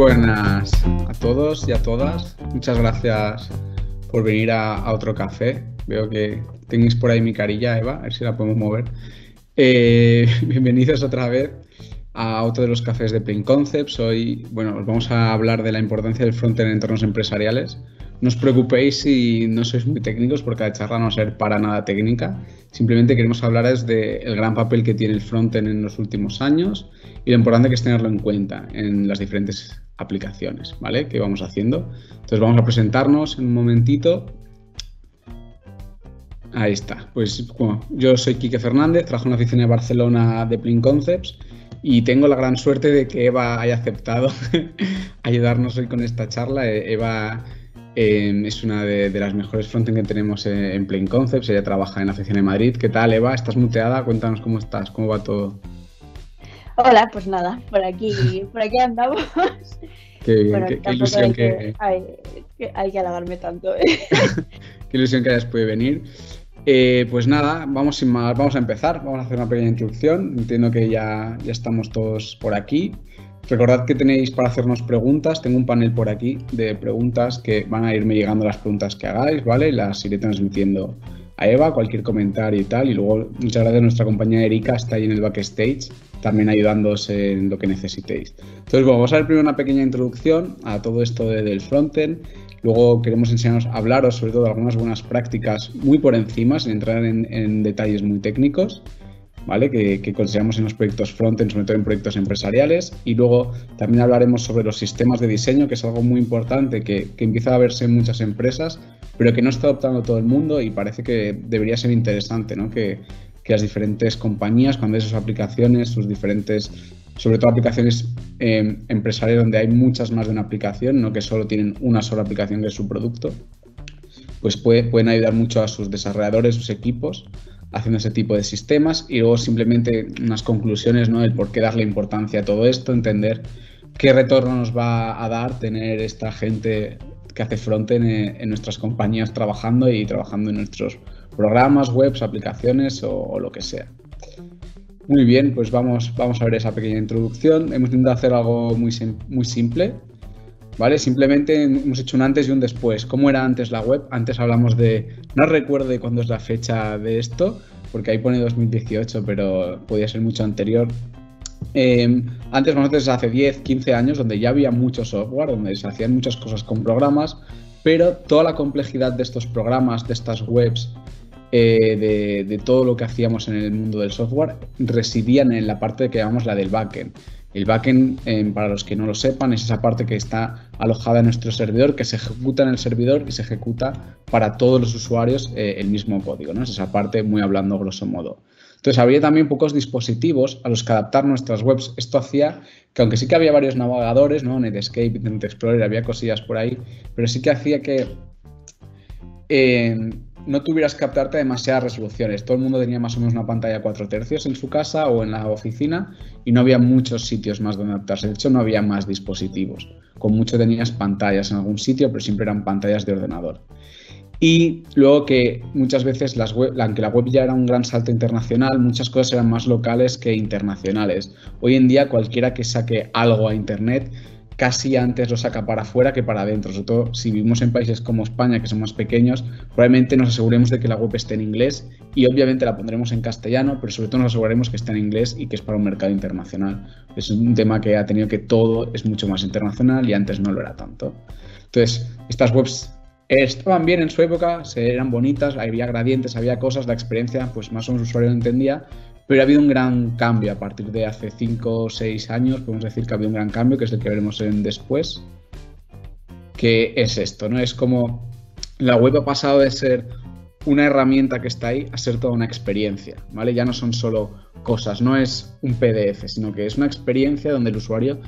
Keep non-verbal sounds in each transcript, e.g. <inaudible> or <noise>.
buenas a todos y a todas. Muchas gracias por venir a, otro café. Veo que tenéis por ahí mi carilla, Eva, a ver si la podemos mover. Eh, <laughs> bienvenidos otra vez a otro de los cafés de Plain Concepts. Hoy, bueno, os vamos a hablar de la importancia del frontend en entornos empresariales. No os preocupéis si no sois muy técnicos, porque la charla no va a ser para nada técnica. Simplemente queremos hablar del gran papel que tiene el frontend en los últimos años y lo importante que es tenerlo en cuenta en las diferentes aplicaciones, ¿vale? Que vamos haciendo. Entonces vamos a presentarnos en un momentito. Ahí está. Pues yo soy Quique Fernández, trabajo en la oficina de Barcelona de Plain Concepts y tengo la gran suerte de que Eva haya aceptado <laughs> ayudarnos hoy con esta charla. Eva em, es una de, las mejores frontend que tenemos en, Plain Concepts. Ella trabaja en la oficina de Madrid. ¿Qué tal, Eva? ¿Estás muteada? Cuéntanos cómo estás, cómo va todo. Hola, pues nada, por aquí, <laughs> por aquí andamos. Qué bien, qué, ilusión que... Hay, que... hay, que halagarme tanto. ¿eh? <laughs> qué ilusión que hayas podido venir. Eh, pues nada, vamos sin más, vamos a empezar, vamos a hacer una pequeña introducción. Entiendo que ya, ya estamos todos por aquí. Recordad que tenéis para hacernos preguntas, tengo un panel por aquí de preguntas que van a irme llegando las preguntas que hagáis, ¿vale? Las iré transmitiendo a Eva, cualquier comentario y tal. Y luego, muchas gracias a nuestra compañera Erika, está ahí en el backstage, también ayudándoos en lo que necesitéis. Entonces, vamos a ver primero una pequeña introducción a todo esto del frontend Luego queremos enseñaros a hablaros sobre todo de algunas buenas prácticas muy por encima, sin entrar en, detalles muy técnicos, ¿vale? Que, consideramos en los proyectos frontend, sobre todo en proyectos empresariales. Y luego también hablaremos sobre los sistemas de diseño, que es algo muy importante que, empieza a verse en muchas empresas, pero que no está adoptando todo el mundo y parece que debería ser interesante, ¿no? Que, que las diferentes compañías, cuando hay sus aplicaciones, sus diferentes sobre todo aplicaciones eh, empresariales donde hay muchas más de una aplicación, no que solo tienen una sola aplicación de su producto, pues pueden ayudar mucho a sus desarrolladores, sus equipos, haciendo ese tipo de sistemas y luego simplemente unas conclusiones, ¿no? El por qué darle importancia a todo esto, entender qué retorno nos va a dar tener esta gente que hace frontend en, nuestras compañías trabajando y trabajando en nuestros programas, webs, aplicaciones o lo que sea. Muy bien, pues vamos, vamos a ver esa pequeña introducción. Hemos intentado hacer algo muy, muy simple, ¿vale? Simplemente hemos hecho un antes y un después. ¿Cómo era antes la web? Antes hablamos de... No recuerdo cuándo es la fecha de esto, porque ahí pone 2018, pero podía ser mucho anterior. Eh, antes, hace 10, 15 años, donde ya había mucho software, donde se hacían muchas cosas con programas, pero toda la complejidad de estos programas, de estas webs, eh, de, todo lo que hacíamos en el mundo del software residían en la parte que llamamos la del backend. El backend, eh, para los que no lo sepan, es esa parte que está alojada en nuestro servidor, que se ejecuta en el servidor y se ejecuta para todos los usuarios eh, el mismo código. ¿no? Es esa parte muy hablando grosso modo. Entonces había también pocos dispositivos a los que adaptar nuestras webs. Esto hacía que aunque sí que había varios navegadores, ¿no? Netscape, Internet Explorer, había cosillas por ahí, pero sí que hacía que no tuvieras que captarte demasiadas resoluciones. Todo el mundo tenía más o menos una pantalla 4 tercios en su casa o en la oficina y no había muchos sitios más donde adaptarse. De hecho, no había más dispositivos. Con mucho tenías pantallas en algún sitio, pero siempre eran pantallas de ordenador. Y luego que muchas veces, las web, aunque la web ya era un gran salto internacional, muchas cosas eran más locales que internacionales. Hoy en día cualquiera que saque algo a Internet casi antes lo saca para afuera que para adentro. Sobre todo si vivimos en países como España, que son más pequeños, probablemente nos aseguremos de que la web esté en inglés y obviamente la pondremos en castellano, pero sobre todo nos aseguraremos que está en inglés y que es para un mercado internacional. Es un tema que ha tenido que todo es mucho más internacional y antes no lo era tanto. Entonces, estas webs estaban bien en su época, eran bonitas, había gradientes, había cosas, la experiencia, pues más o menos usuario lo entendía, pero ha habido un gran cambio a partir de hace 5 o 6 años, podemos decir que ha habido un gran cambio, que es el que veremos en después, que es esto, ¿no? Es como la web ha pasado de ser una herramienta que está ahí a ser toda una experiencia, ¿vale? Ya no son solo cosas, no es un PDF, sino que es una experiencia donde el usuario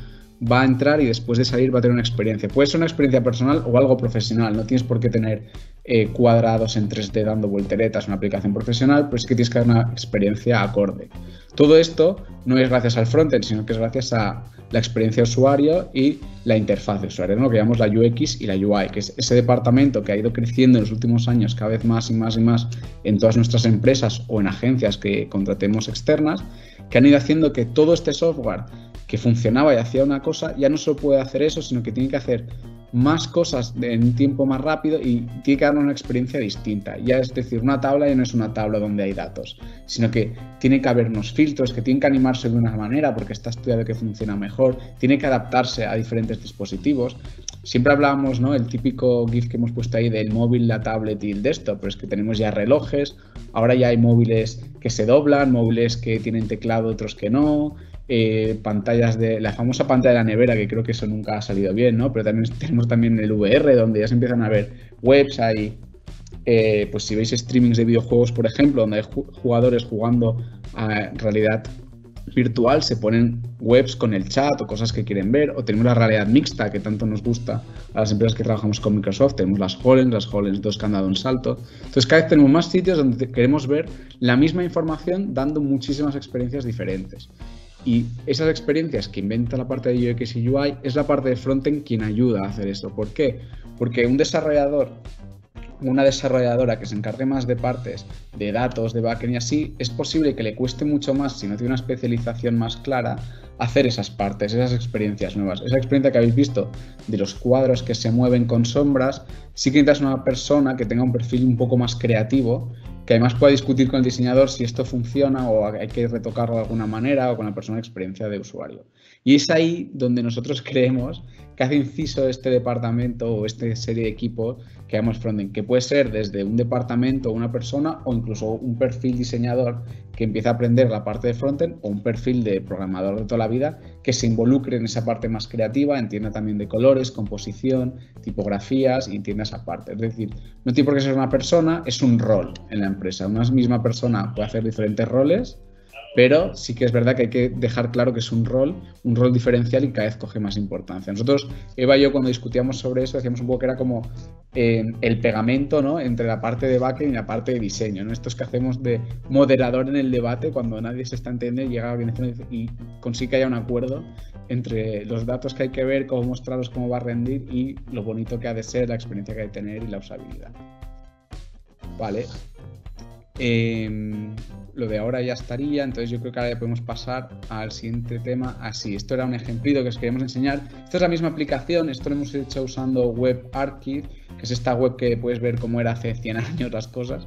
va a entrar y después de salir va a tener una experiencia. Puede ser una experiencia personal o algo profesional, no tienes por qué tener eh, cuadrados en 3D dando volteretas, una aplicación profesional, pero es que tienes que dar una experiencia acorde. Todo esto no es gracias al frontend, sino que es gracias a la experiencia de usuario y la interfaz de usuario, lo que llamamos la UX y la UI, que es ese departamento que ha ido creciendo en los últimos años cada vez más y más y más en todas nuestras empresas o en agencias que contratemos externas, que han ido haciendo que todo este software que funcionaba y hacía una cosa, ya no solo puede hacer eso, sino que tiene que hacer más cosas en un tiempo más rápido y tiene que darnos una experiencia distinta. Ya es decir, una tabla ya no es una tabla donde hay datos, sino que tiene que haber unos filtros que tienen que animarse de una manera porque está estudiado que funciona mejor, tiene que adaptarse a diferentes dispositivos. Siempre hablábamos, ¿no? El típico GIF que hemos puesto ahí del móvil, la tablet y el desktop, pero es que tenemos ya relojes, ahora ya hay móviles que se doblan, móviles que tienen teclado, otros que no, eh, pantallas de la famosa pantalla de la nevera, que creo que eso nunca ha salido bien, ¿no? Pero también tenemos también el VR, donde ya se empiezan a ver webs, hay, eh, pues si veis streamings de videojuegos, por ejemplo, donde hay jugadores jugando a realidad virtual, se ponen webs con el chat o cosas que quieren ver, o tenemos la realidad mixta que tanto nos gusta a las empresas que trabajamos con Microsoft, tenemos las HoloLens, las HoloLens 2 que han dado un salto. Entonces cada vez tenemos más sitios donde queremos ver la misma información dando muchísimas experiencias diferentes. Y esas experiencias que inventa la parte de UX y UI es la parte de frontend quien ayuda a hacer esto. ¿Por qué? Porque un desarrollador, una desarrolladora que se encargue más de partes, de datos, de backend y así, es posible que le cueste mucho más, si no tiene una especialización más clara, hacer esas partes, esas experiencias nuevas. Esa experiencia que habéis visto de los cuadros que se mueven con sombras, sí que necesitas una persona que tenga un perfil un poco más creativo que además pueda discutir con el diseñador si esto funciona o hay que retocarlo de alguna manera o con la persona de experiencia de usuario. Y es ahí donde nosotros creemos que hace inciso este departamento o esta serie de equipos que llamamos frontend, que puede ser desde un departamento una persona o incluso un perfil diseñador que empieza a aprender la parte de frontend o un perfil de programador de toda la vida que se involucre en esa parte más creativa, entienda también de colores, composición, tipografías y entienda esa parte. Es decir, no tiene por qué ser una persona, es un rol en la empresa. Una misma persona puede hacer diferentes roles pero sí que es verdad que hay que dejar claro que es un rol, un rol diferencial y cada vez coge más importancia. Nosotros, Eva y yo, cuando discutíamos sobre eso, decíamos un poco que era como eh, el pegamento ¿no? entre la parte de backend y la parte de diseño. ¿no? Estos que hacemos de moderador en el debate cuando nadie se está entendiendo, llega alguien y consigue que haya un acuerdo entre los datos que hay que ver, cómo mostrarlos, cómo va a rendir y lo bonito que ha de ser, la experiencia que hay que tener y la usabilidad. Vale, Em, lo de ahora ya estaría, entonces yo creo que ahora ya podemos pasar al siguiente tema. Así, esto era un ejemplito que os queríamos enseñar. Esta es la misma aplicación, esto lo hemos hecho usando WebArchive, que es esta web que puedes ver cómo era hace 100 años las cosas.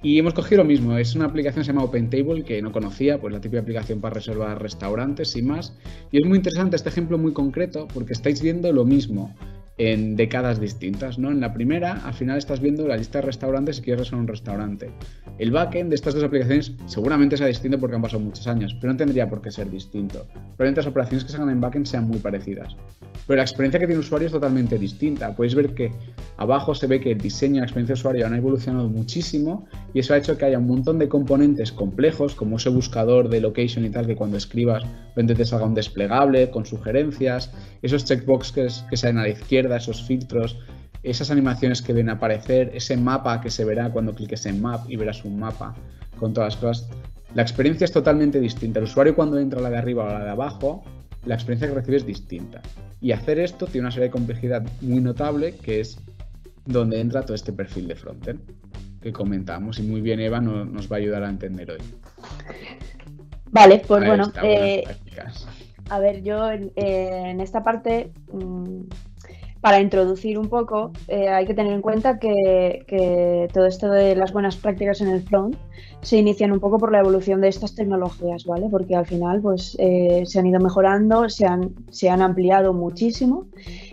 Y hemos cogido lo mismo, es una aplicación que se llama OpenTable, que no conocía, pues la típica aplicación para reservar restaurantes y más. Y es muy interesante este ejemplo muy concreto porque estáis viendo lo mismo en décadas distintas, ¿no? En la primera, al final estás viendo la lista de restaurantes si quieres reservar un restaurante. El backend de estas dos aplicaciones seguramente sea distinto porque han pasado muchos años, pero no tendría por qué ser distinto. Probablemente las operaciones que se hagan en backend sean muy parecidas. Pero la experiencia que tiene el usuario es totalmente distinta. Podéis ver que abajo se ve que el diseño y la experiencia de usuario han evolucionado muchísimo y eso ha hecho que haya un montón de componentes complejos, como ese buscador de location y tal, que cuando escribas, te salga un desplegable con sugerencias, esos checkboxes que salen a la izquierda, esos filtros, esas animaciones que ven aparecer, ese mapa que se verá cuando cliques en Map y verás un mapa con todas las cosas. La experiencia es totalmente distinta. El usuario cuando entra a la de arriba o a la de abajo, la experiencia que recibe es distinta. Y hacer esto tiene una serie de complejidad muy notable que es donde entra todo este perfil de frontend que comentamos y muy bien Eva nos va a ayudar a entender hoy. Vale, pues bueno, eh, a ver, yo en, esta parte mm, para introducir un poco, eh, hay que tener en cuenta que, todo esto de las buenas prácticas en el front se inician un poco por la evolución de estas tecnologías, ¿vale? Porque al final pues, eh, se han ido mejorando, se han, se han ampliado muchísimo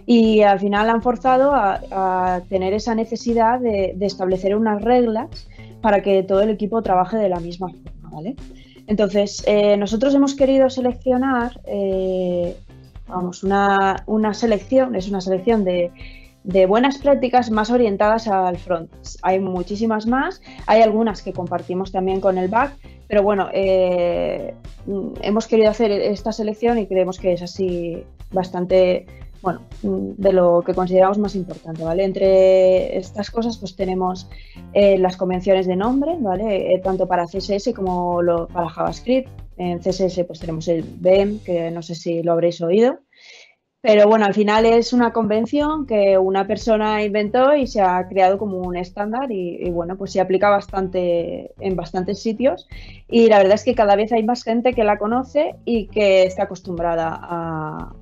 y al final han forzado a, tener esa necesidad de, establecer unas reglas para que todo el equipo trabaje de la misma forma, ¿vale? Entonces, eh, nosotros hemos querido seleccionar vamos, una, selección, es una selección de, buenas prácticas más orientadas al front. Hay muchísimas más, hay algunas que compartimos también con el back, pero bueno, eh, hemos querido hacer esta selección y creemos que es así bastante, bueno, de lo que consideramos más importante, ¿vale? Entre estas cosas pues tenemos eh, las convenciones de nombre, ¿vale? Eh, tanto para CSS como para JavaScript, en CSS pues tenemos el BEM, que no sé si lo habréis oído. Pero bueno, al final es una convención que una persona inventó y se ha creado como un estándar y, bueno, pues se aplica bastante en bastantes sitios y la verdad es que cada vez hay más gente que la conoce y que está acostumbrada a,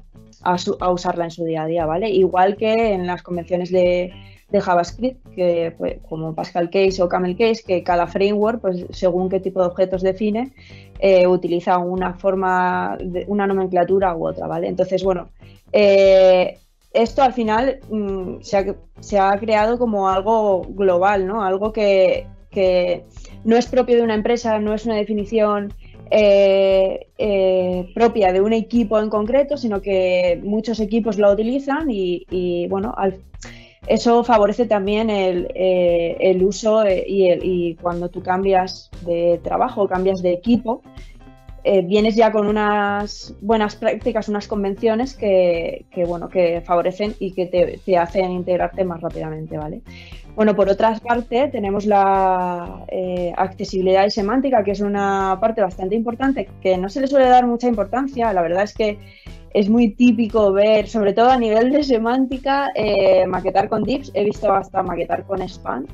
a, usarla en su día a día, ¿vale? Igual que en las convenciones de, de JavaScript, que pues, como Pascal Case o Camel Case, que cada framework, pues según qué tipo de objetos define, eh, utiliza una forma, de, una nomenclatura u otra, ¿vale? Entonces, bueno, eh, esto al final mm, se, ha, creado como algo global, ¿no? Algo que, no es propio de una empresa, no es una definición eh, propia de un equipo en concreto, sino que muchos equipos la utilizan y, bueno, eso favorece también el, uso y, y, cuando tú cambias de trabajo, cambias de equipo, eh, vienes ya con unas buenas prácticas, unas convenciones que, bueno, que favorecen y que te, hacen integrarte más rápidamente, ¿vale? Bueno, por otra parte, tenemos la eh, accesibilidad y semántica, que es una parte bastante importante, que no se le suele dar mucha importancia. La verdad es que es muy típico ver, sobre todo a nivel de semántica, eh, maquetar con divs. He visto hasta maquetar con span.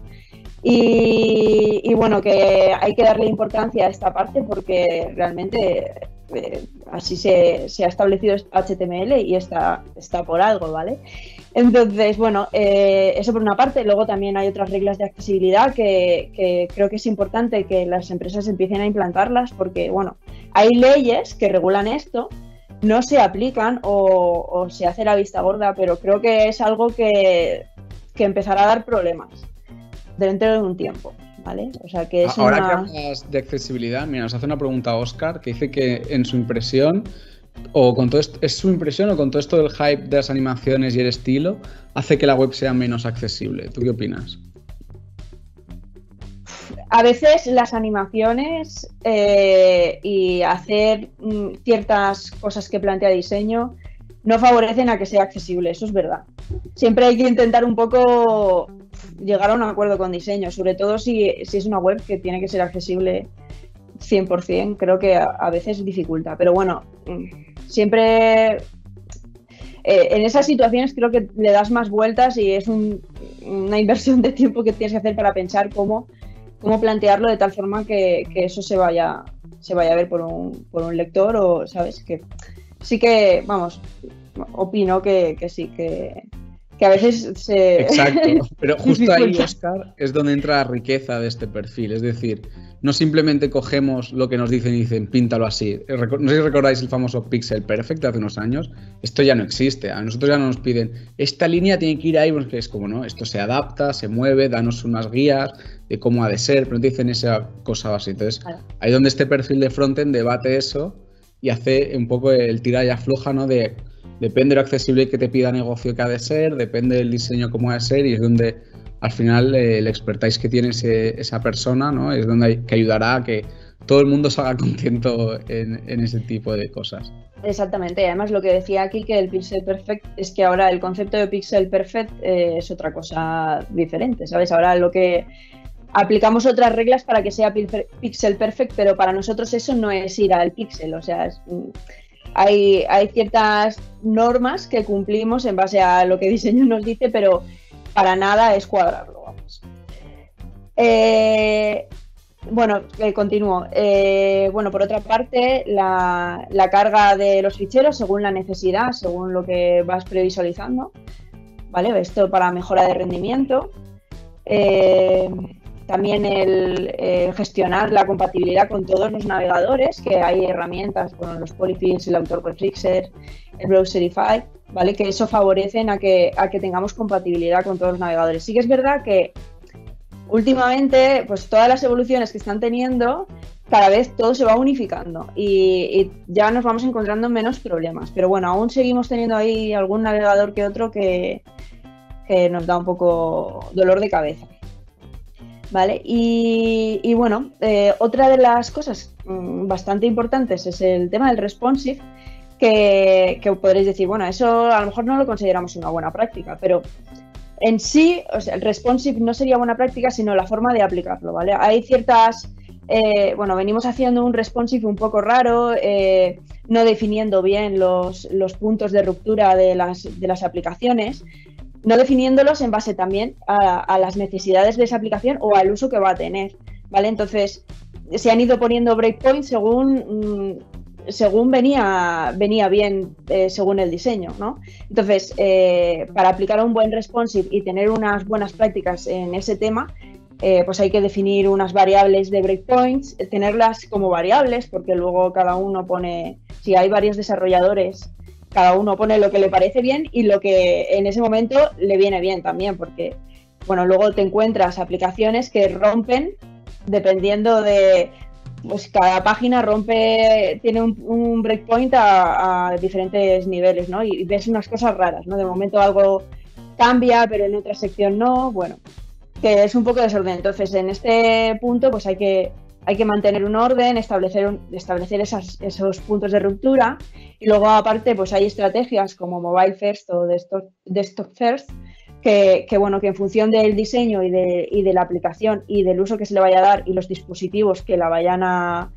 Y, bueno, que hay que darle importancia a esta parte porque realmente eh, así se, ha establecido HTML y está, está por algo, ¿vale? Entonces, bueno, eh, eso por una parte. Luego también hay otras reglas de accesibilidad que, creo que es importante que las empresas empiecen a implantarlas porque, bueno, hay leyes que regulan esto, no se aplican o, se hace la vista gorda, pero creo que es algo que, que empezará a dar problemas dentro de un tiempo. ¿Vale? O sea que es Ahora que hablas de accesibilidad, mira, nos hace una pregunta Oscar que dice que en su impresión, o con todo esto, ¿es su impresión o con todo esto del hype de las animaciones y el estilo, hace que la web sea menos accesible? ¿Tú qué opinas? A veces las animaciones eh, y hacer mm, ciertas cosas que plantea diseño no favorecen a que sea accesible, eso es verdad. Siempre hay que intentar un poco llegar a un acuerdo con diseño, sobre todo si, es una web que tiene que ser accesible 100%, creo que a, veces dificulta. Pero bueno, siempre eh, en esas situaciones creo que le das más vueltas y es una inversión de tiempo que tienes que hacer para pensar cómo, cómo plantearlo de tal forma que, eso se vaya, se vaya a ver por un, por un lector o, ¿sabes? Que sí que, vamos, opino que, que sí, que, que a veces se... Exacto, <laughs> pero justo ahí, Oscar, es donde entra la riqueza de este perfil. Es decir, no simplemente cogemos lo que nos dicen y dicen, píntalo así. No sé si recordáis el famoso Pixel Perfect de hace unos años. Esto ya no existe. A nosotros ya no nos piden, esta línea tiene que ir ahí, porque es como, ¿no? Esto se adapta, se mueve, danos unas guías de cómo ha de ser, pero no te dicen esa cosa así. Entonces, ahí donde este perfil de frontend debate eso y hace un poco el tira y afloja, ¿no? De depende de lo accesible que te pida negocio que ha de ser, depende del diseño cómo ha de ser y es donde al final eh, el expertise que tiene esa persona ¿no? es donde que ayudará a que todo el mundo salga <laughs> contento en, ese tipo de cosas. Exactamente, y además lo que decía aquí que el Pixel Perfect es que ahora el concepto de Pixel Perfect eh, es otra cosa diferente, ¿sabes? Ahora lo que aplicamos otras reglas para que sea Pixel Perfect, pero para nosotros eso no es ir al pixel, o sea, es, hay, ciertas normas que cumplimos en base a lo que diseño nos dice, pero para nada es cuadrarlo, vamos. Eh, bueno, eh, continúo. Eh, bueno, por otra parte, la, carga de los ficheros según la necesidad, según lo que vas previsualizando, ¿vale? Esto para mejora de rendimiento. También el eh, gestionar la compatibilidad con todos los navegadores, que hay herramientas, como los Polyfills, el Autocorfixer, el Browserify, ¿vale? Que eso favorecen a que, a que tengamos compatibilidad con todos los navegadores. Sí que es verdad que últimamente, pues todas las evoluciones que están teniendo, cada vez todo se va unificando y, ya nos vamos encontrando menos problemas. Pero bueno, aún seguimos teniendo ahí algún navegador que otro que nos da un poco dolor de cabeza. ¿Vale? Y, bueno, eh, otra de las cosas mm, bastante importantes es el tema del responsive, que, podréis decir, bueno, eso a lo mejor no lo consideramos una buena práctica, pero en sí, o sea, el responsive no sería buena práctica, sino la forma de aplicarlo, ¿vale? Hay ciertas eh, bueno, venimos haciendo un responsive un poco raro, eh, no definiendo bien los, puntos de ruptura de las, de las, aplicaciones, no definiéndolos en base también a, las necesidades de esa aplicación o al uso que va a tener, ¿vale? Entonces, se han ido poniendo breakpoints según... Mm, según venía, venía bien eh, según el diseño, ¿no? Entonces, para aplicar un buen responsive y tener unas buenas prácticas en ese tema, eh, pues hay que definir unas variables de breakpoints, tenerlas como variables, porque luego cada uno pone, si hay varios desarrolladores, cada uno pone lo que le parece bien y lo que en ese momento le viene bien también, porque bueno, luego te encuentras aplicaciones que rompen dependiendo de, pues cada página rompe, tiene un, breakpoint a, diferentes niveles, ¿no? Y ves unas cosas raras, ¿no? De momento algo cambia, pero en otra sección no, bueno, que es un poco desorden. Entonces, en este punto, pues hay que, hay que mantener un orden, establecer, establecer esos puntos de ruptura y luego aparte pues hay estrategias como Mobile First o Desktop, First que, bueno, que en función del diseño y de, y de, la aplicación y del uso que se le vaya a dar y los dispositivos que la vayan a,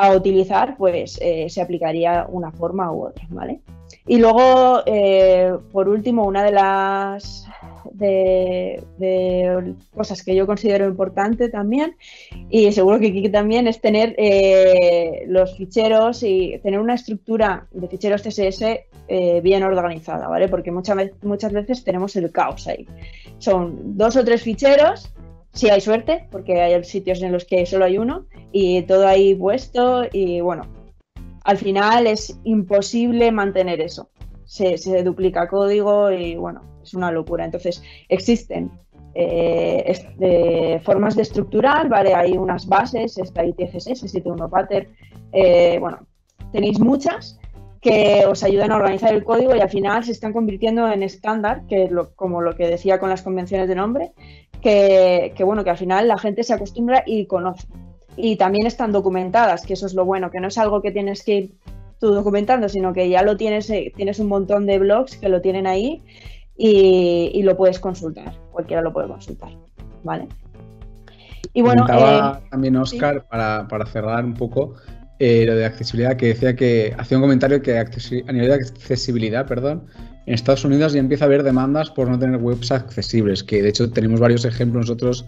a utilizar, pues eh, se aplicaría una forma u otra, ¿vale? Y luego, eh, por último, una de las de, cosas que yo considero importante también y seguro que Kiki también es tener eh, los ficheros y tener una estructura de ficheros CSS eh, bien organizada, ¿vale? Porque muchas, muchas veces tenemos el caos ahí. Son dos o tres ficheros si hay suerte, porque hay sitios en los que solo hay uno y todo ahí puesto y bueno, al final es imposible mantener eso. Se, se duplica código y bueno, es una locura. Entonces, existen eh, formas de estructurar, ¿vale? Hay unas bases, está ITCS, 71 Pattern, eh, bueno, tenéis muchas que os ayudan a organizar el código y al final se están convirtiendo en estándar, que es como lo que decía con las convenciones de nombre, que, bueno, que al final la gente se acostumbra y conoce. Y también están documentadas, que eso es lo bueno, que no es algo que tienes que ir tú documentando, sino que ya lo tienes, eh, tienes un montón de blogs que lo tienen ahí y, lo puedes consultar, cualquiera lo puede consultar, ¿vale? Y bueno, eh, también Oscar, para, para, cerrar un poco, eh, lo de accesibilidad, que decía que hacía un comentario que a nivel de accesibilidad, perdón, en Estados Unidos ya empieza a haber demandas por no tener webs accesibles, que de hecho tenemos varios ejemplos nosotros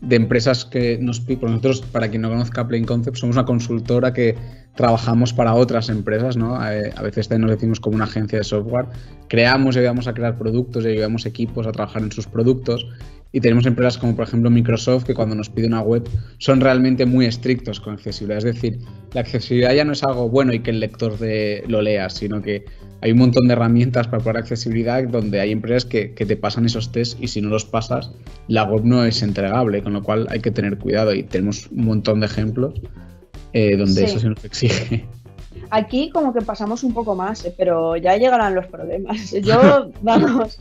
de empresas que nos nosotros, para quien no conozca Plain Concept, somos una consultora que trabajamos para otras empresas, ¿no? Eh, a, veces también nos decimos como una agencia de software. Creamos y ayudamos a crear productos y ayudamos equipos a trabajar en sus productos. Y tenemos empresas como por ejemplo Microsoft que cuando nos pide una web son realmente muy estrictos con accesibilidad. Es decir, la accesibilidad ya no es algo bueno y que el lector de, lo lea, sino que hay un montón de herramientas para probar accesibilidad donde hay empresas que, te pasan esos tests y si no los pasas, la web no es entregable, con lo cual hay que tener cuidado y tenemos un montón de ejemplos eh, donde eso se nos exige. Aquí como que pasamos un poco más, eh, pero ya llegarán los problemas. <laughs> Yo, <laughs> vamos,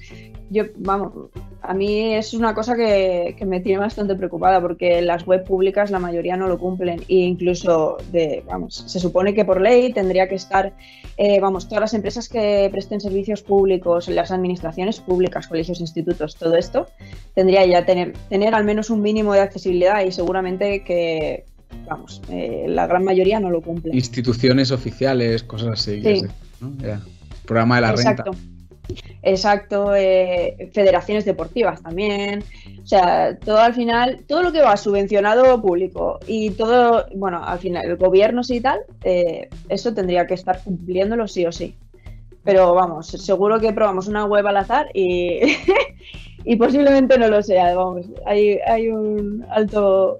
yo, vamos, a mí es una cosa que, me tiene bastante preocupada porque las web públicas la mayoría no lo cumplen e incluso de, vamos, se supone que por ley tendría que estar, eh, vamos, todas las empresas que presten servicios públicos, las administraciones públicas, colegios, institutos, todo esto, tendría ya tener, tener al menos un mínimo de accesibilidad y seguramente que, vamos, eh, la gran mayoría no lo cumple. Instituciones oficiales, cosas así. Sí. Programa de la Exacto. renta. Exacto, eh, federaciones deportivas también. O sea, todo al final, todo lo que va subvencionado público y todo, bueno, al final, el gobierno sí y tal, eh, eso tendría que estar cumpliéndolo sí o sí. Pero vamos, seguro que probamos una web al azar y, <laughs> y posiblemente no lo sea. Vamos, hay, hay un alto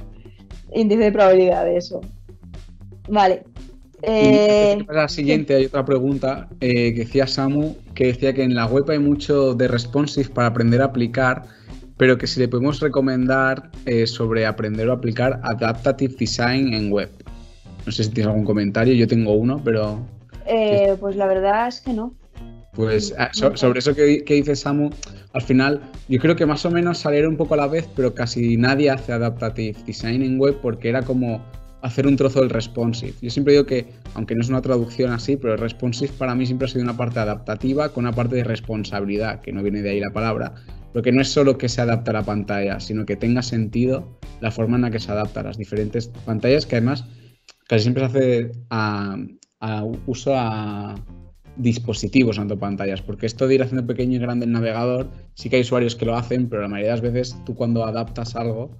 índice de probabilidad de eso. Vale, eh, la siguiente, hay otra pregunta eh, que decía Samu, que decía que en la web hay mucho de responsive para aprender a aplicar, pero que si le podemos recomendar eh, sobre aprender o aplicar Adaptative Design en web. No sé si tienes algún comentario, yo tengo uno, pero... pues la verdad es que no. Pues ah, sobre eso que, que, dice Samu, al final yo creo que más o menos salieron un poco a la vez, pero casi nadie hace Adaptative Design en web porque era como hacer un trozo del responsive. Yo siempre digo que, aunque no es una traducción así, pero el responsive para mí siempre ha sido una parte adaptativa con una parte de responsabilidad, que no viene de ahí la palabra. Porque no es solo que se adapta a la pantalla, sino que tenga sentido la forma en la que se adapta a las diferentes pantallas, que además casi siempre se hace a, uso a dispositivos, tanto pantallas, porque esto de ir haciendo pequeño y grande el navegador, sí que hay usuarios que lo hacen, pero la mayoría de las veces tú cuando adaptas algo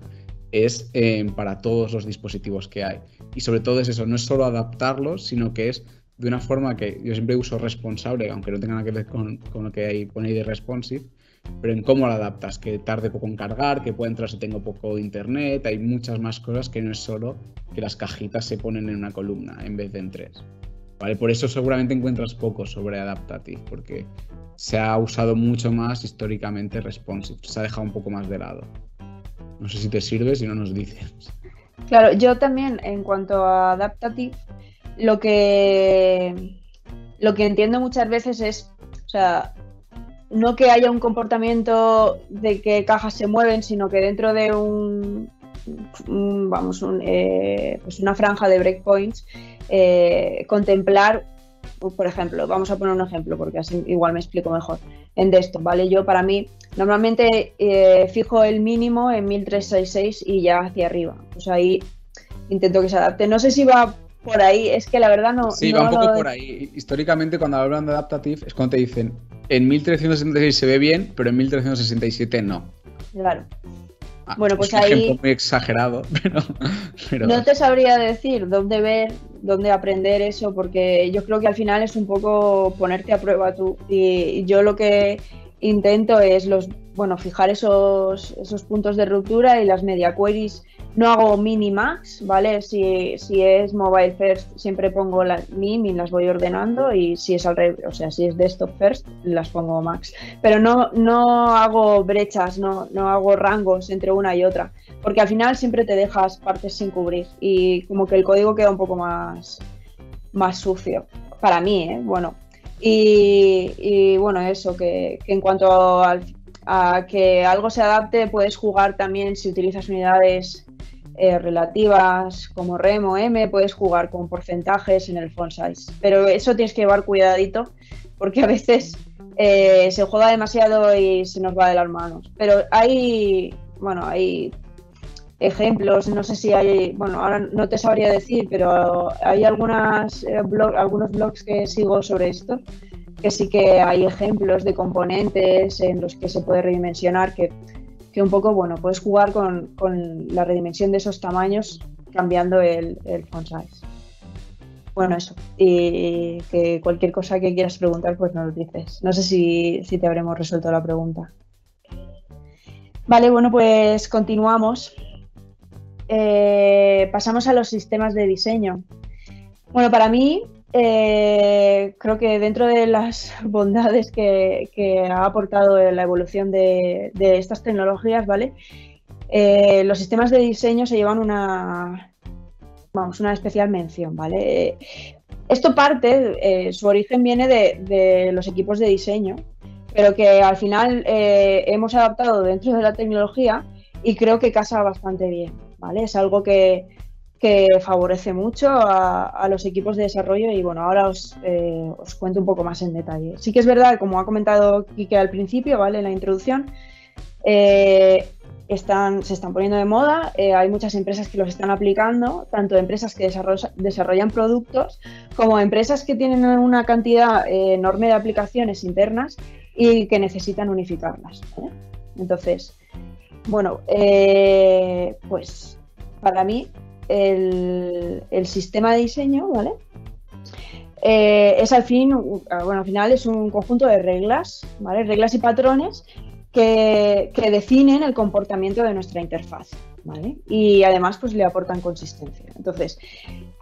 es eh, para todos los dispositivos que hay. Y sobre todo es eso, no es solo adaptarlos, sino que es de una forma que yo siempre uso responsable, aunque no tenga nada que ver con, lo que hay, pone ahí de responsive, pero en cómo lo adaptas, que tarde poco en cargar, que pueda entrar si tengo poco internet, hay muchas más cosas que no es solo que las cajitas se ponen en una columna en vez de en tres. Por eso seguramente encuentras poco sobre Adaptative, porque se ha usado mucho más históricamente responsive, se ha dejado un poco más de lado. No sé si te sirve, si no nos dices. Claro, yo también en cuanto a Adaptative, lo que, lo que entiendo muchas veces es, o sea, no que haya un comportamiento de que cajas se mueven, sino que dentro de un, vamos, eh, pues una franja de breakpoints, eh, contemplar, por ejemplo, vamos a poner un ejemplo porque así igual me explico mejor, en desktop, ¿vale? Yo para mí normalmente eh, fijo el mínimo en 1366 y ya hacia arriba, pues ahí intento que se adapte. No sé si va por ahí, es que la verdad no... Sí, va un poco por ahí. Históricamente cuando hablan de adaptative es cuando te dicen en 1366 se ve bien, pero en 1367 no. Claro. Ah, bueno, pues es un ahí. Ejemplo muy exagerado, <laughs> pero, No te sabría decir dónde ver, dónde aprender eso, porque yo creo que al final es un poco ponerte a prueba tú. Y yo lo que intento es los, bueno, fijar esos, esos puntos de ruptura y las media queries no hago mini-max, ¿vale? Si, si, es mobile first, siempre pongo la min y las voy ordenando. Y si es al revés, o sea, si es desktop first, las pongo max. Pero no, no hago brechas, no, no hago rangos entre una y otra. Porque al final siempre te dejas partes sin cubrir. Y como que el código queda un poco más, más sucio. Para mí, ¿eh? Bueno. Y, bueno, eso, que, que en cuanto al, a que algo se adapte, puedes jugar también si utilizas unidades eh, relativas como REM o M, puedes jugar con porcentajes en el font size. Pero eso tienes que llevar cuidadito porque a veces eh, se juega demasiado y se nos va de las manos. Pero hay, bueno, hay ejemplos, no sé si hay, bueno, ahora no te sabría decir, pero hay algunas, eh, algunos blogs que sigo sobre esto, que sí que hay ejemplos de componentes en los que se puede redimensionar que que un poco, bueno, puedes jugar con, la redimensión de esos tamaños cambiando el, el, font size. Bueno, eso. Y que cualquier cosa que quieras preguntar, pues nos lo dices. No sé si, te habremos resuelto la pregunta. Vale, bueno, pues continuamos. Eh, pasamos a los sistemas de diseño. Bueno, para mí eh, creo que dentro de las <laughs> bondades que, ha aportado la evolución de, estas tecnologías, ¿vale? Eh, los sistemas de diseño se llevan una, vamos, una especial mención, ¿vale? Esto parte, su origen viene de, los equipos de diseño, pero que al final hemos adaptado dentro de la tecnología y creo que casa bastante bien, Es algo que, que favorece mucho a, los equipos de desarrollo y bueno, ahora eh, os, cuento un poco más en detalle. Sí que es verdad, como ha comentado Kike al principio, ¿vale? En la introducción, eh, están, se están poniendo de moda, eh, hay muchas empresas que los están aplicando, tanto empresas que desarrollan productos como empresas que tienen una cantidad enorme de aplicaciones internas y que necesitan unificarlas. Entonces, bueno, pues para mí el, sistema de diseño, ¿vale? Eh, es al fin, bueno, al final es un conjunto de reglas, ¿vale? Reglas y patrones que, definen el comportamiento de nuestra interfaz, ¿vale? Y además, pues le aportan consistencia. Entonces,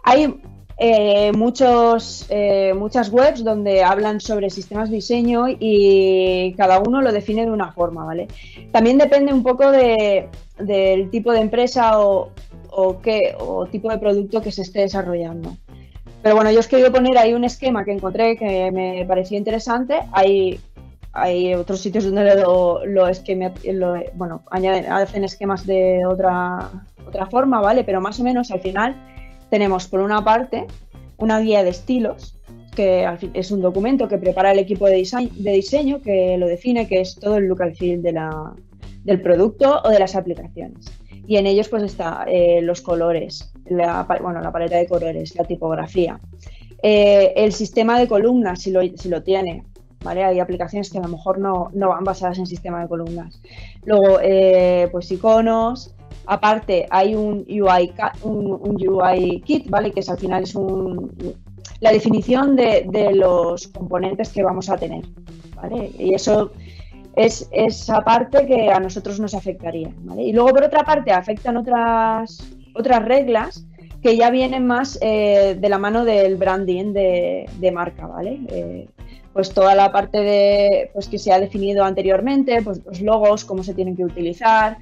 hay eh, muchos, eh, muchas webs donde hablan sobre sistemas de diseño y cada uno lo define de una forma, ¿vale? También depende un poco del tipo de empresa o, o qué o tipo de producto que se esté desarrollando. Pero bueno, yo os quería poner ahí un esquema que encontré que me pareció interesante. Hay, hay otros sitios donde lo, lo, esquema, bueno, añaden, hacen esquemas de otra, otra forma, ¿vale? Pero más o menos al final tenemos por una parte una guía de estilos, que es un documento que prepara el equipo de, diseño, que lo define, que es todo el look and feel del producto o de las aplicaciones. Y en ellos pues está eh, los colores, la, bueno, la paleta de colores, la tipografía, eh, el sistema de columnas, si lo, si lo tiene, ¿vale? Hay aplicaciones que a lo mejor no, no van basadas en sistema de columnas. Luego, eh, pues iconos, aparte hay un UI, un, UI kit, ¿vale? Que es, al final es un, la definición de, de, los componentes que vamos a tener, ¿vale? Y eso es esa parte que a nosotros nos afectaría, ¿vale? Y luego, por otra parte, afectan otras, otras reglas que ya vienen más eh, de la mano del branding de, marca, ¿vale? Eh, pues toda la parte de pues que se ha definido anteriormente, pues los logos, cómo se tienen que utilizar.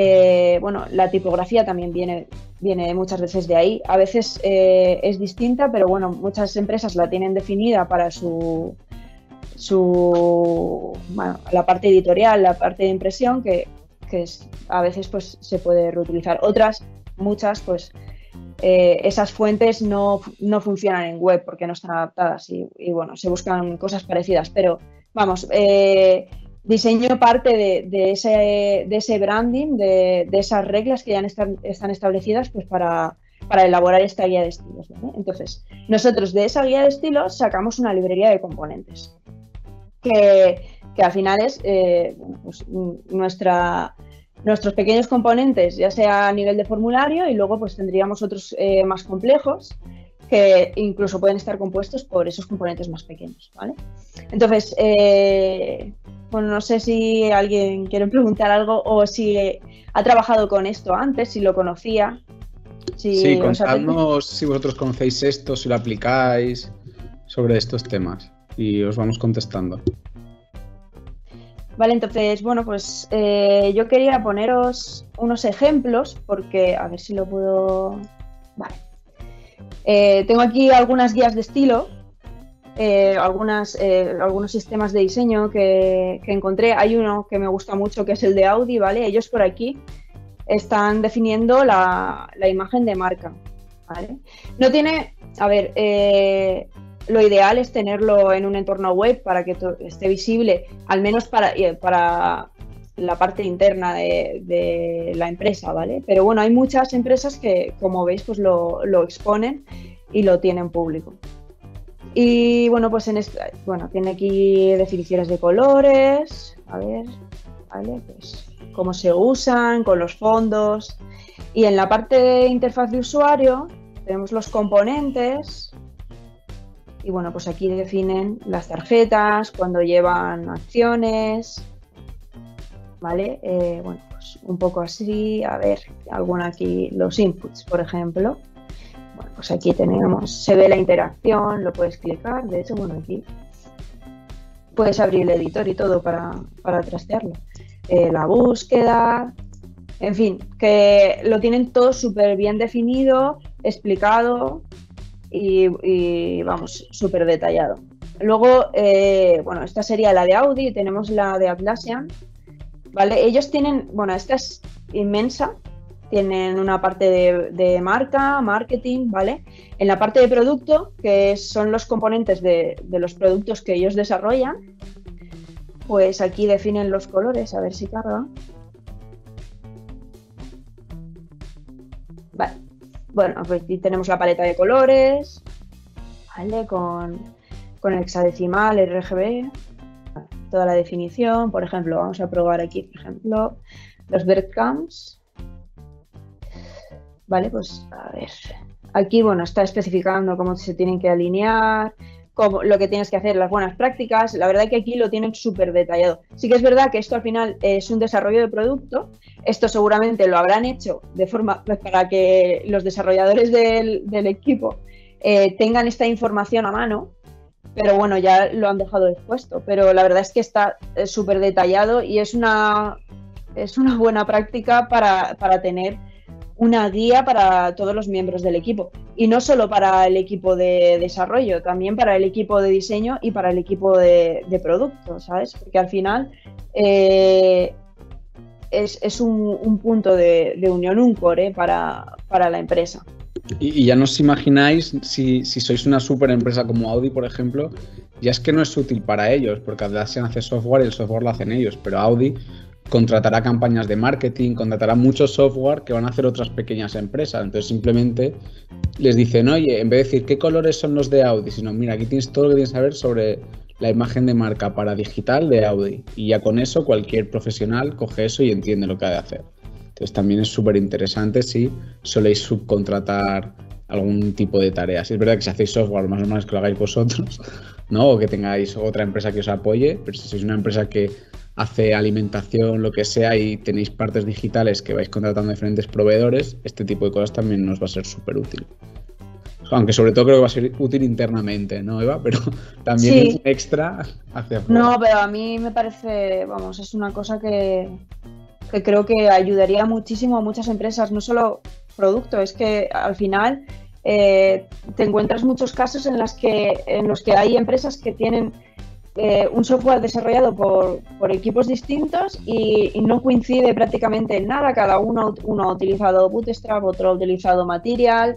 Eh, bueno, la tipografía también viene, viene muchas veces de ahí. A veces es distinta, pero bueno, muchas empresas la tienen definida para su, su bueno, la parte editorial, la parte de impresión, que, que a veces pues se puede reutilizar. Otras, muchas, pues eh, esas fuentes no, funcionan en web porque no están adaptadas y, bueno, se buscan cosas parecidas. Pero vamos, eh, diseño parte de, ese, branding, de, esas reglas que ya están, establecidas pues para, elaborar esta guía de estilos. Entonces, nosotros de esa guía de estilos sacamos una librería de componentes que, al final es eh, pues, nuestros pequeños componentes, ya sea a nivel de formulario y luego pues tendríamos otros eh, más complejos que incluso pueden estar compuestos por esos componentes más pequeños. Entonces, eh, bueno, no sé si alguien quiere preguntar algo o si ha trabajado con esto antes, si lo conocía. Si sí, contadnos si vosotros conocéis esto, si lo aplicáis sobre estos temas y os vamos contestando. Vale, entonces, bueno, pues eh, yo quería poneros unos ejemplos porque, a ver si lo puedo... Vale. Eh, tengo aquí algunas guías de estilo, eh, algunas, algunos sistemas de diseño que, encontré. Hay uno que me gusta mucho que es el de Audi, ¿vale? Ellos por aquí están definiendo la, imagen de marca, ¿vale? No tiene, a ver, lo ideal es tenerlo en un entorno web para que esté visible, al menos para, eh, para la parte interna de, la empresa, ¿vale? Pero bueno, hay muchas empresas que, como veis, pues lo, exponen y lo tienen público. Y bueno, pues en este, bueno, tiene aquí definiciones de colores, a ver, ¿vale? Pues cómo se usan, con los fondos. Y en la parte de interfaz de usuario tenemos los componentes, y bueno, pues aquí definen las tarjetas, cuando llevan acciones, ¿vale? Eh, bueno, pues un poco así, a ver, alguna aquí, los inputs, por ejemplo. Bueno, pues aquí tenemos, se ve la interacción, lo puedes clicar, de hecho, bueno, aquí puedes abrir el editor y todo para, para trastearlo. Eh, la búsqueda, en fin, que lo tienen todo súper bien definido, explicado y, vamos, súper detallado. Luego, eh, bueno, esta sería la de Audi, tenemos la de Atlassian, ¿vale? Ellos tienen, bueno, esta es inmensa, tienen una parte de, marca, marketing, ¿vale? En la parte de producto, que son los componentes de, los productos que ellos desarrollan, pues aquí definen los colores, a ver si carga. Vale. Bueno, pues aquí tenemos la paleta de colores, ¿vale? Con, con el hexadecimal, RGB, toda la definición. Por ejemplo, vamos a probar aquí, por ejemplo, los breadcrumbs. Vale, pues a ver. Aquí, bueno, está especificando cómo se tienen que alinear, lo que tienes que hacer, las buenas prácticas. La verdad que aquí lo tienen súper detallado. Sí que es verdad que esto al final es un desarrollo de producto. Esto seguramente lo habrán hecho de forma pues, para que los desarrolladores del, equipo eh, tengan esta información a mano. Pero bueno, ya lo han dejado expuesto. Pero la verdad es que está eh, súper detallado y es una, es una buena práctica para, para tener una guía para todos los miembros del equipo. Y no solo para el equipo de desarrollo, también para el equipo de diseño y para el equipo de, producto, ¿sabes? Porque al final eh, es, un, punto de, unión, un core para, la empresa. Y, ya no os imagináis si, sois una super empresa como Audi, por ejemplo, ya es que no es útil para ellos, porque Atlassian hace software y el software lo hacen ellos, pero Audi contratará campañas de marketing, contratará mucho software que van a hacer otras pequeñas empresas. Entonces simplemente les dicen, oye, en vez de decir qué colores son los de Audi, sino mira, aquí tienes todo lo que tienes que saber sobre la imagen de marca para digital de Audi. Y ya con eso cualquier profesional coge eso y entiende lo que ha de hacer. Entonces también es súper interesante si soléis subcontratar algún tipo de tareas. Es verdad que si hacéis software, más o menos que lo hagáis vosotros, <laughs> ¿no? O que tengáis otra empresa que os apoye, pero si sois una empresa que hace alimentación, lo que sea, y tenéis partes digitales que vais contratando diferentes proveedores, este tipo de cosas también nos va a ser súper útil. Aunque sobre todo creo que va a ser útil internamente, ¿no, Eva? <laughs> Pero también es extra hacia afuera. No, pero a mí me parece, vamos, es una cosa que, que creo que ayudaría muchísimo a muchas empresas, no solo producto, es que al final eh, te encuentras muchos casos en, las que, en los que hay empresas que tienen eh, un software desarrollado por, equipos distintos y, no coincide prácticamente en nada. Cada uno, uno ha utilizado Bootstrap, otro ha utilizado Material,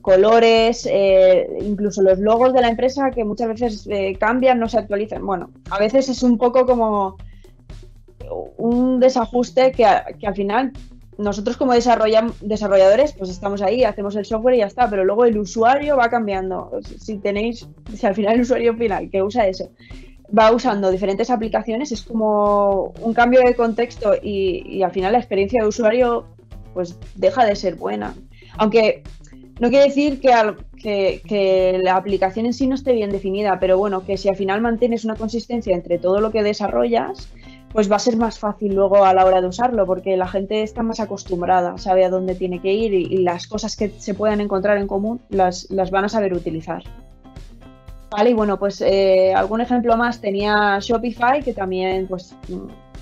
colores, eh, incluso los logos de la empresa que muchas veces eh, cambian, no se actualizan. Bueno, a veces es un poco como un desajuste que, que al final nosotros como desarrolladores, pues estamos ahí, hacemos el software y ya está, pero luego el usuario va cambiando. Si tenéis, si al final el usuario final que usa eso va usando diferentes aplicaciones, es como un cambio de contexto y, al final la experiencia de usuario pues deja de ser buena. Aunque no quiere decir que, que, la aplicación en sí no esté bien definida, pero bueno, que si al final mantienes una consistencia entre todo lo que desarrollas, pues va a ser más fácil luego a la hora de usarlo, porque la gente está más acostumbrada, sabe a dónde tiene que ir y, las cosas que se puedan encontrar en común las, van a saber utilizar. Vale, y bueno, pues eh, algún ejemplo más tenía Shopify, que también pues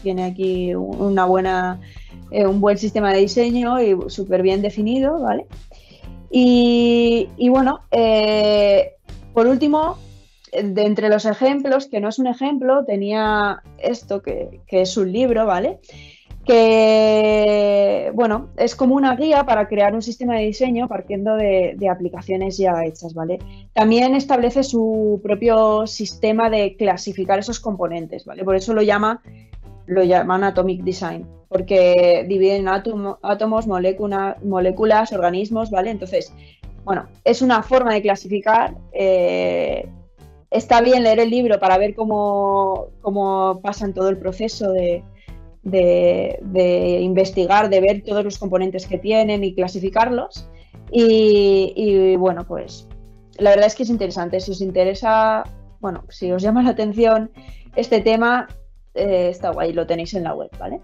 tiene aquí una buena, eh, un buen sistema de diseño y súper bien definido, ¿vale? Y, bueno, eh, por último, de entre los ejemplos, que no es un ejemplo, tenía esto que, es un libro, ¿vale? Que, bueno, es como una guía para crear un sistema de diseño partiendo de, aplicaciones ya hechas, ¿vale? También establece su propio sistema de clasificar esos componentes, ¿vale? Por eso lo llama lo llaman Atomic Design, porque dividen átomos, moléculas, organismos, ¿vale? Entonces, bueno, es una forma de clasificar eh, está bien leer el libro para ver cómo, cómo pasan todo el proceso de, investigar, de ver todos los componentes que tienen y clasificarlos. Y, bueno, pues la verdad es que es interesante. Si os interesa, bueno, si os llama la atención este tema, eh, está guay, lo tenéis en la web, ¿vale?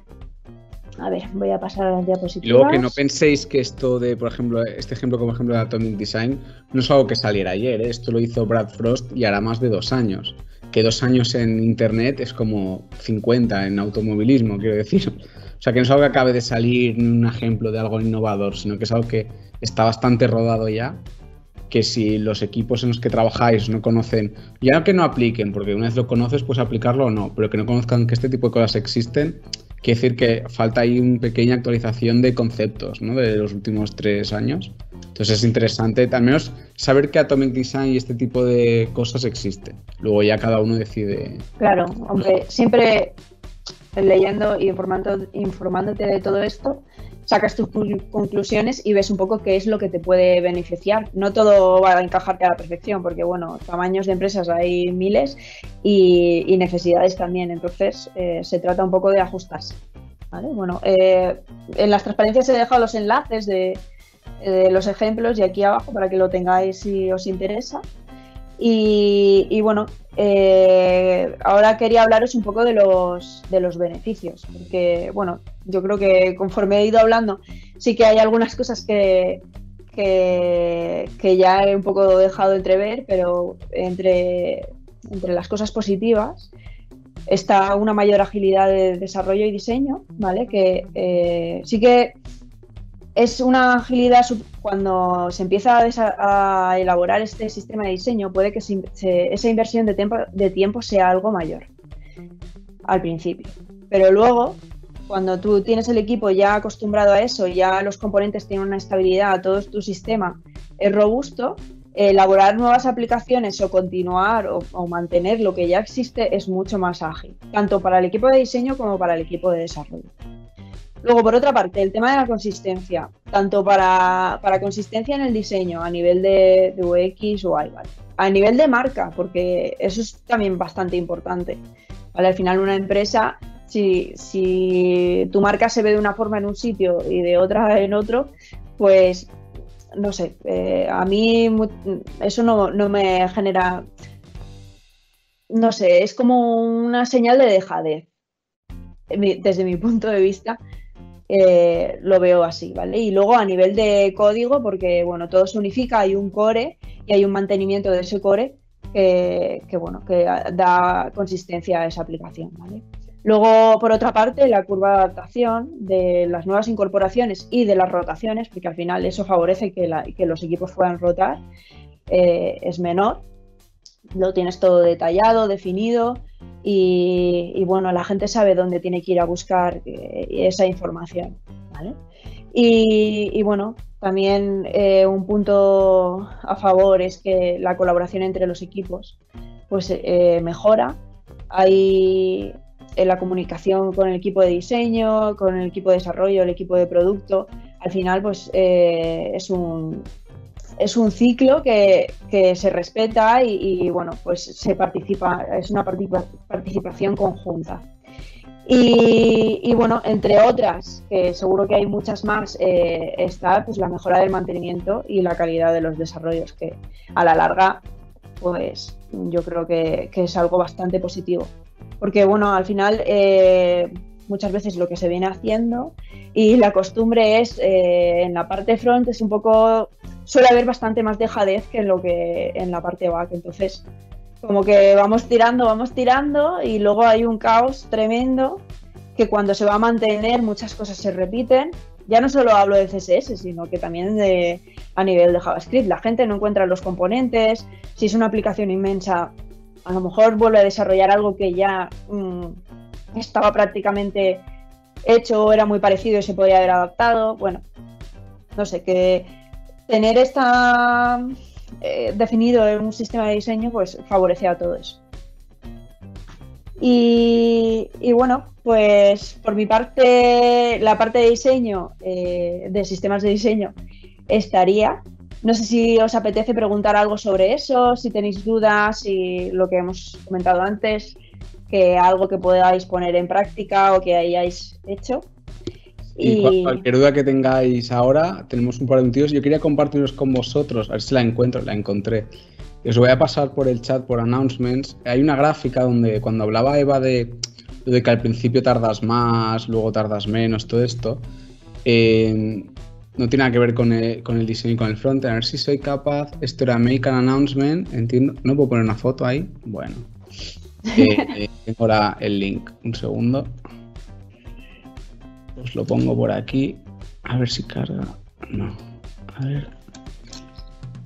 A ver, voy a pasar a las diapositivas. Y luego que no penséis que esto de, por ejemplo, este ejemplo como ejemplo de Atomic Design no es algo que saliera ayer, ¿eh? esto lo hizo Brad Frost y hará más de dos años. Que dos años en Internet es como 50 en automovilismo, quiero decir. O sea, que no es algo que acabe de salir un ejemplo de algo innovador, sino que es algo que está bastante rodado ya que si los equipos en los que trabajáis no conocen, ya que no apliquen, porque una vez lo conoces, pues aplicarlo o no, pero que no conozcan que este tipo de cosas existen, Quiere decir que falta ahí una pequeña actualización de conceptos ¿no? de los últimos tres años. Entonces es interesante al menos saber que Atomic Design y este tipo de cosas existen. Luego ya cada uno decide. Claro, aunque siempre leyendo y informándote de todo esto, sacas tus conclusiones y ves un poco qué es lo que te puede beneficiar. No todo va a encajarte a la perfección, porque bueno, tamaños de empresas hay miles y, necesidades también. Entonces, eh, se trata un poco de ajustarse. Bueno, eh, en las transparencias he dejado los enlaces de, de los ejemplos y aquí abajo para que lo tengáis si os interesa. Y, bueno, eh, ahora quería hablaros un poco de los, de los beneficios, porque bueno, yo creo que conforme he ido hablando, sí que hay algunas cosas que, que, ya he un poco dejado entrever, pero entre, entre las cosas positivas está una mayor agilidad de desarrollo y diseño, ¿vale? Que eh, sí que es una agilidad cuando se empieza a, elaborar este sistema de diseño, puede que esa inversión de tiempo, de tiempo sea algo mayor al principio. Pero luego, cuando tú tienes el equipo ya acostumbrado a eso, ya los componentes tienen una estabilidad, todo tu sistema es robusto, elaborar nuevas aplicaciones o continuar o, mantener lo que ya existe es mucho más ágil, tanto para el equipo de diseño como para el equipo de desarrollo. Luego, por otra parte, el tema de la consistencia, tanto para, consistencia en el diseño a nivel de, UX o iBal, a nivel de marca, porque eso es también bastante importante. Al final, una empresa, si, si tu marca se ve de una forma en un sitio y de otra en otro, pues no sé, eh, a mí eso no, me genera, no sé, es como una señal de dejadez, desde mi punto de vista. Eh, lo veo así, ¿vale? Y luego a nivel de código, porque bueno, todo se unifica, hay un core y hay un mantenimiento de ese core que, bueno, que da consistencia a esa aplicación. Luego, por otra parte, la curva de adaptación de las nuevas incorporaciones y de las rotaciones, porque al final eso favorece que, los equipos puedan rotar, eh, es menor. Lo tienes todo detallado, definido y, bueno, la gente sabe dónde tiene que ir a buscar eh, esa información. Y, bueno, también eh, un punto a favor es que la colaboración entre los equipos pues mejora. Hay, en la comunicación con el equipo de diseño, con el equipo de desarrollo, el equipo de producto. Al final, pues eh, es un es un ciclo que, se respeta y, bueno, pues se participa, es una participación conjunta. Y, bueno, entre otras, que seguro que hay muchas más, eh, está pues la mejora del mantenimiento y la calidad de los desarrollos, que a la larga, pues yo creo que es algo bastante positivo porque bueno, al final eh, muchas veces lo que se viene haciendo y la costumbre es eh, en la parte front es un poco, suele haber bastante más dejadez que en lo que en la parte back, entonces como que vamos tirando, vamos tirando y luego hay un caos tremendo que cuando se va a mantener muchas cosas se repiten. Ya no solo hablo de CSS, sino que también a nivel de JavaScript. La gente no encuentra los componentes, si es una aplicación inmensa, a lo mejor vuelve a desarrollar algo que ya mm, estaba prácticamente hecho, era muy parecido y se podría haber adaptado. Bueno, no sé, que tener esta eh, definido en un sistema de diseño pues favorece a todo eso. Y, bueno, pues por mi parte, la parte de diseño, eh, de sistemas de diseño, estaría. No sé si os apetece preguntar algo sobre eso, si tenéis dudas, y lo que hemos comentado antes, que algo que podáis poner en práctica o que hayáis hecho. Y, cualquier duda que tengáis ahora, tenemos un par de minutos. Yo quería compartirlos con vosotros, a ver si la encuentro, la encontré. Os voy a pasar por el chat, por announcements. Hay una gráfica donde cuando hablaba Eva de, de que al principio tardas más, luego tardas menos, todo esto. Eh, no tiene nada que ver con el, diseño y con el front. A ver si soy capaz. Esto era make an announcement. Entiendo. ¿No puedo poner una foto ahí? Bueno. <laughs> Eh, eh, tengo ahora el link. Un segundo. Os lo pongo por aquí. A ver si carga. No. A ver.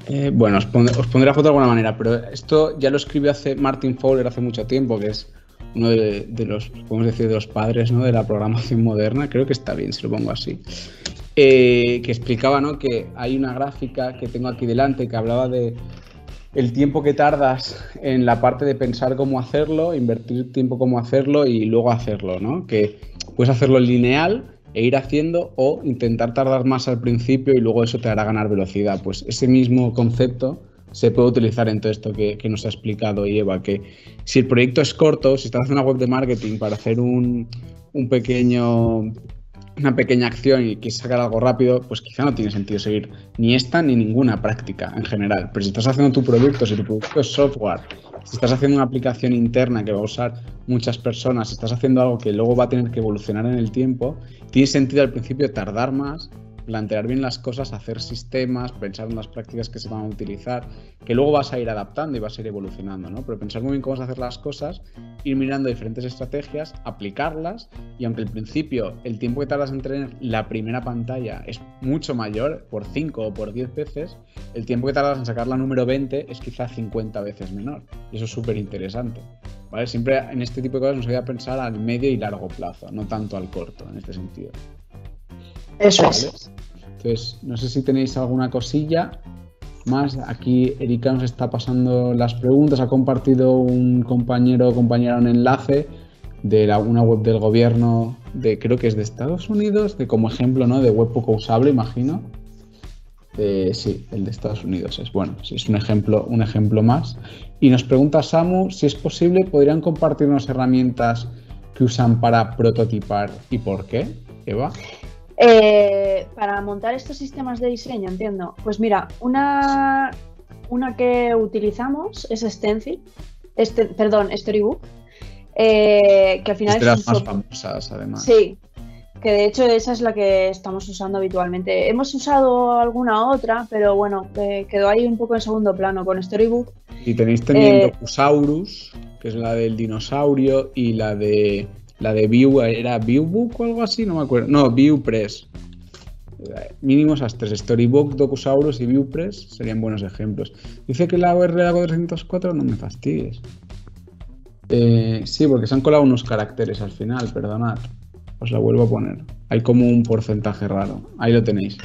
Eh, bueno, os, pondré, la foto de alguna manera, pero esto ya lo escribió hace Martin Fowler hace mucho tiempo, que es uno de, de los, podemos decir, de los padres ¿no? de la programación moderna. Creo que está bien si lo pongo así. Eh, que explicaba ¿no? que hay una gráfica que tengo aquí delante que hablaba de el tiempo que tardas en la parte de pensar cómo hacerlo, invertir tiempo cómo hacerlo y luego hacerlo, ¿no? Que puedes hacerlo lineal e ir haciendo o intentar tardar más al principio y luego eso te hará ganar velocidad. Pues ese mismo concepto se puede utilizar en todo esto que, nos ha explicado Eva, que si el proyecto es corto, si estás haciendo una web de marketing para hacer un, un pequeño una pequeña acción y quieres sacar algo rápido, pues quizá no tiene sentido seguir ni esta ni ninguna práctica en general. Pero si estás haciendo tu producto, si tu producto es software, si estás haciendo una aplicación interna que va a usar muchas personas, si estás haciendo algo que luego va a tener que evolucionar en el tiempo, tiene sentido al principio tardar más plantear bien las cosas, hacer sistemas, pensar en las prácticas que se van a utilizar, que luego vas a ir adaptando y vas a ir evolucionando, ¿no? Pero pensar muy bien cómo vas a hacer las cosas, ir mirando diferentes estrategias, aplicarlas y aunque al principio el tiempo que tardas en tener la primera pantalla es mucho mayor, por 5 o por 10 veces, el tiempo que tardas en sacar la número 20 es quizá 50 veces menor. Y eso es súper interesante. ¿vale? Siempre en este tipo de cosas nos voy a pensar al medio y largo plazo, no tanto al corto en este sentido. Eso es. Entonces, no sé si tenéis alguna cosilla más. Aquí Erika nos está pasando las preguntas, ha compartido un compañero o compañera un enlace de una web del gobierno de creo que es de Estados Unidos, de como ejemplo, ¿no? De web poco usable, imagino. Eh, sí, el de Estados Unidos es bueno, es un ejemplo, un ejemplo más. Y nos pregunta Samu si es posible, podrían compartirnos herramientas que usan para prototipar y por qué, Eva. Eh, para montar estos sistemas de diseño, entiendo. Pues mira, una, una que utilizamos es Stencil, este, perdón, Storybook, eh, que al final es de las más famosas, además. Sí, que de hecho esa es la que estamos usando habitualmente. Hemos usado alguna otra, pero bueno, eh, quedó ahí un poco en segundo plano con Storybook. Y tenéis también Docusaurus, que es la del dinosaurio, y la de la de View, ¿era Viewbook o algo así? No me acuerdo. No, Viewpress. Mínimo esas tres, Storybook, Docusaurus y Viewpress serían buenos ejemplos. Dice que la URL 404 no me fastidies. Eh, sí, porque se han colado unos caracteres al final, perdonad. Os la vuelvo a poner. Hay como un porcentaje raro. Ahí lo tenéis.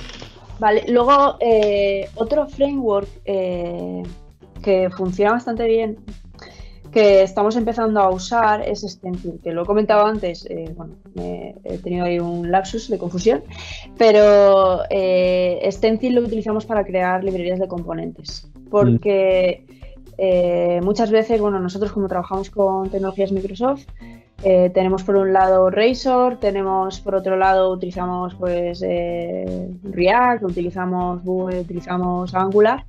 Vale, luego eh, otro framework eh, que funciona bastante bien que estamos empezando a usar es Stencil, que lo he comentado antes, eh, bueno, he tenido ahí un lapsus de confusión, pero eh, Stencil lo utilizamos para crear librerías de componentes, porque eh, muchas veces, bueno, nosotros como trabajamos con tecnologías Microsoft, tenemos por un lado Razor, tenemos por otro lado utilizamos pues React, utilizamos Vue, utilizamos Angular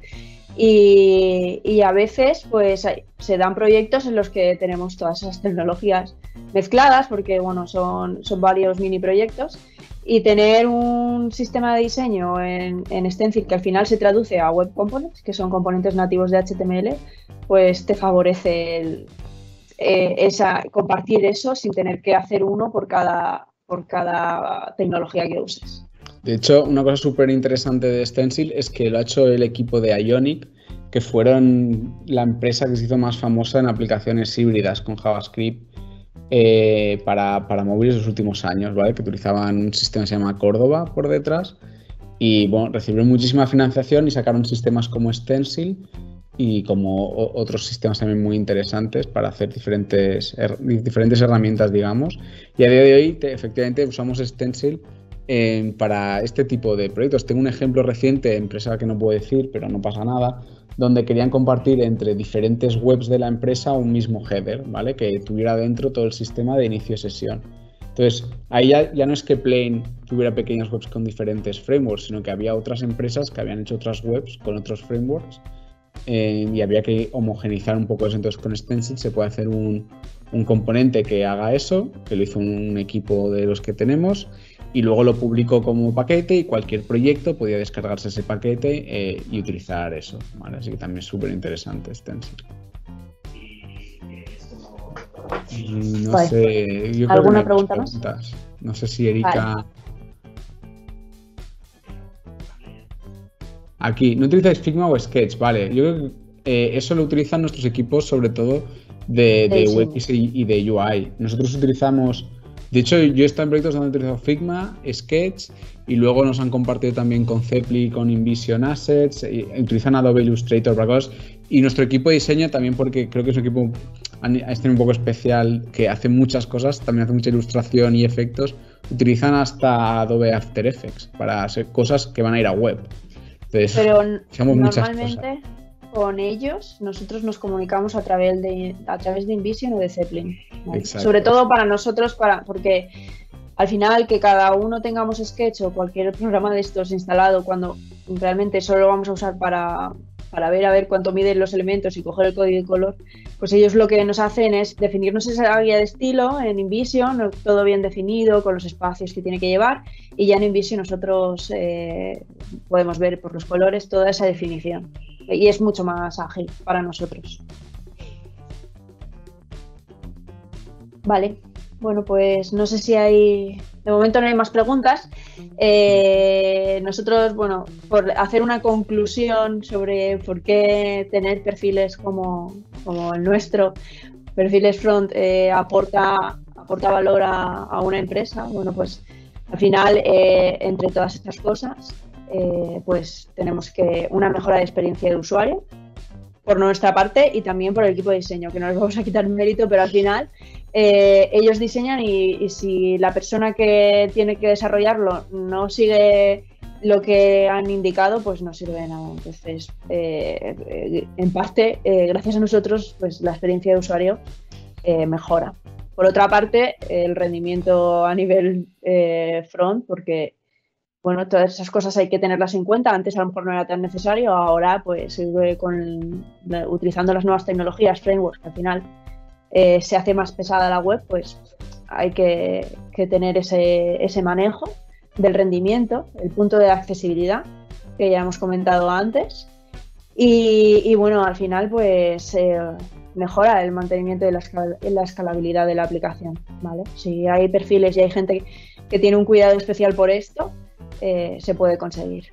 y, a veces pues se dan proyectos en los que tenemos todas esas tecnologías mezcladas porque bueno son, varios mini proyectos y tener un sistema de diseño en, en Stencil que al final se traduce a web components que son componentes nativos de HTML pues te favorece eh, compartir eso sin tener que hacer uno por cada, por cada tecnología que uses. De hecho, una cosa súper interesante de Stencil es que lo ha hecho el equipo de Ionic, que fueron la empresa que se hizo más famosa en aplicaciones híbridas con JavaScript eh, para, para, móviles los últimos años, ¿vale? Que utilizaban un sistema que se llama Córdoba por detrás y bueno, recibieron muchísima financiación y sacaron sistemas como Stencil y como otros sistemas también muy interesantes para hacer diferentes, diferentes herramientas, digamos. Y a día de hoy, efectivamente, usamos Stencil para este tipo de proyectos. Tengo un ejemplo reciente, empresa que no puedo decir, pero no pasa nada, donde querían compartir entre diferentes webs de la empresa un mismo header, ¿vale? Que tuviera dentro todo el sistema de inicio sesión. Entonces, ahí ya, no es que Plain tuviera pequeñas webs con diferentes frameworks, sino que había otras empresas que habían hecho otras webs con otros frameworks eh, y había que homogenizar un poco eso. Entonces, con Stencil se puede hacer un componente que haga eso, que lo hizo un equipo de los que tenemos, y luego lo publicó como paquete y cualquier proyecto podía descargarse ese paquete eh, y utilizar eso. Así que también es súper interesante Stencil. No sé. ¿Alguna pregunta más? No sé si Erika. Aquí, ¿no utilizáis Figma o Sketch? Vale, yo creo que eh, eso lo utilizan nuestros equipos, sobre todo de, de UX y de UI. Nosotros utilizamos de hecho, yo he estado en proyectos donde he utilizado Figma, Sketch y luego nos han compartido también con Cepli, con InVision Assets, y utilizan Adobe Illustrator para cosas. Y nuestro equipo de diseño también, porque creo que es un equipo este un poco especial que hace muchas cosas, también hace mucha ilustración y efectos, utilizan hasta Adobe After Effects para hacer cosas que van a ir a web. Entonces, Pero normalmente con ellos nosotros nos comunicamos a través de, a través de InVision o de Zeppelin. Sobre todo para nosotros, para, porque al final que cada uno tengamos Sketch o cualquier programa de estos instalado cuando realmente solo lo vamos a usar para, para ver a ver cuánto miden los elementos y coger el código de color, pues ellos lo que nos hacen es definirnos esa guía de estilo en InVision, todo bien definido, con los espacios que tiene que llevar, y ya en InVision nosotros eh, podemos ver por los colores toda esa definición y es mucho más ágil para nosotros. Vale, bueno, pues no sé si hay, de momento no hay más preguntas. Eh, nosotros, bueno, por hacer una conclusión sobre por qué tener perfiles como, como el nuestro, perfiles front eh, aporta, aporta valor a, una empresa, bueno, pues al final, eh, entre todas estas cosas, pues tenemos que una mejora de experiencia de usuario por nuestra parte y también por el equipo de diseño, que no les vamos a quitar mérito, pero al final ellos diseñan y, si la persona que tiene que desarrollarlo no sigue lo que han indicado pues no sirve de nada. Entonces, eh, en parte, eh, gracias a nosotros, pues la experiencia de usuario eh, mejora. Por otra parte, el rendimiento a nivel front, porque bueno, todas esas cosas hay que tenerlas en cuenta. Antes a lo mejor no era tan necesario, ahora pues con, utilizando las nuevas tecnologías, frameworks, que al final se hace más pesada la web, pues hay que, que tener ese, ese manejo del rendimiento, el punto de accesibilidad, que ya hemos comentado antes. Y, bueno, al final, pues eh, mejora el mantenimiento de la, escalabilidad de la aplicación. ¿vale? Si hay perfiles y hay gente que tiene un cuidado especial por esto, eh, se puede conseguir.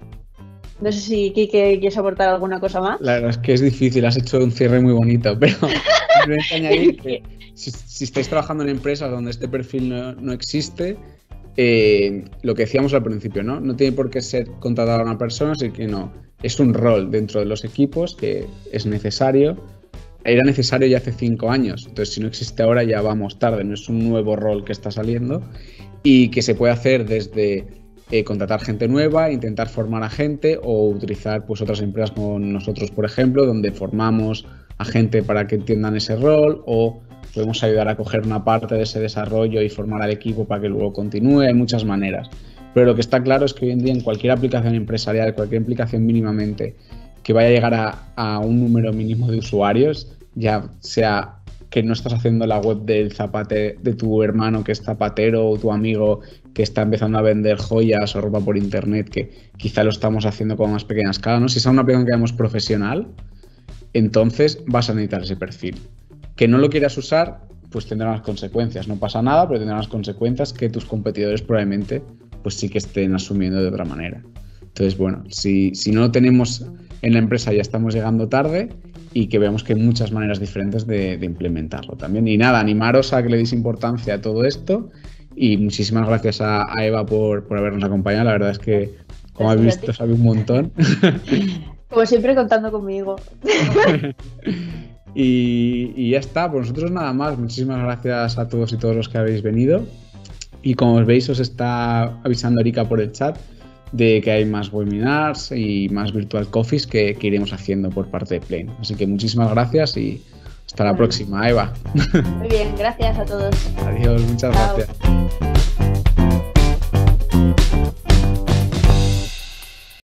No sé si Kike quieres aportar alguna cosa más. La verdad es que es difícil, has hecho un cierre muy bonito, pero <laughs> añadir que si, estáis trabajando en empresas donde este perfil no existe, eh, lo que decíamos al principio, ¿no? No tiene por qué ser contratada a una persona, así que no. Es un rol dentro de los equipos que es necesario. Era necesario ya hace cinco años, entonces si no existe ahora ya vamos tarde, no es un nuevo rol que está saliendo y que se puede hacer desde eh, contratar gente nueva, intentar formar a gente o utilizar pues otras empresas como nosotros, por ejemplo, donde formamos a gente para que entiendan ese rol o podemos ayudar a coger una parte de ese desarrollo y formar al equipo para que luego continúe, hay muchas maneras. Pero lo que está claro es que hoy en día en cualquier aplicación empresarial, cualquier aplicación mínimamente que vaya a llegar a, un número mínimo de usuarios, ya sea que no estás haciendo la web del zapate de tu hermano que es zapatero o tu amigo que está empezando a vender joyas o ropa por internet, que quizá lo estamos haciendo con más pequeña escala. Si es una aplicación que llamamos profesional, entonces vas a necesitar ese perfil que no lo quieras usar, pues tendrá las consecuencias. No pasa nada, pero tendrá las consecuencias que tus competidores probablemente pues sí que estén asumiendo de otra manera. Entonces, bueno, si, si no lo tenemos en la empresa ya estamos llegando tarde y que veamos que hay muchas maneras diferentes de, implementarlo también. Y nada, animaros a que le deis importancia a todo esto y muchísimas gracias a, Eva por, por, habernos acompañado. La verdad es que, como habéis visto, sabe un montón. <laughs> Como siempre, contando conmigo. <laughs> Y, ya está, por nosotros nada más. Muchísimas gracias a todos y todos los que habéis venido. Y como os veis, os está avisando Erika por el chat de que hay más webinars y más virtual coffees que, iremos haciendo por parte de Plane. Así que muchísimas gracias y hasta la próxima, Eva. Muy bien, gracias a todos. Adiós, muchas gracias.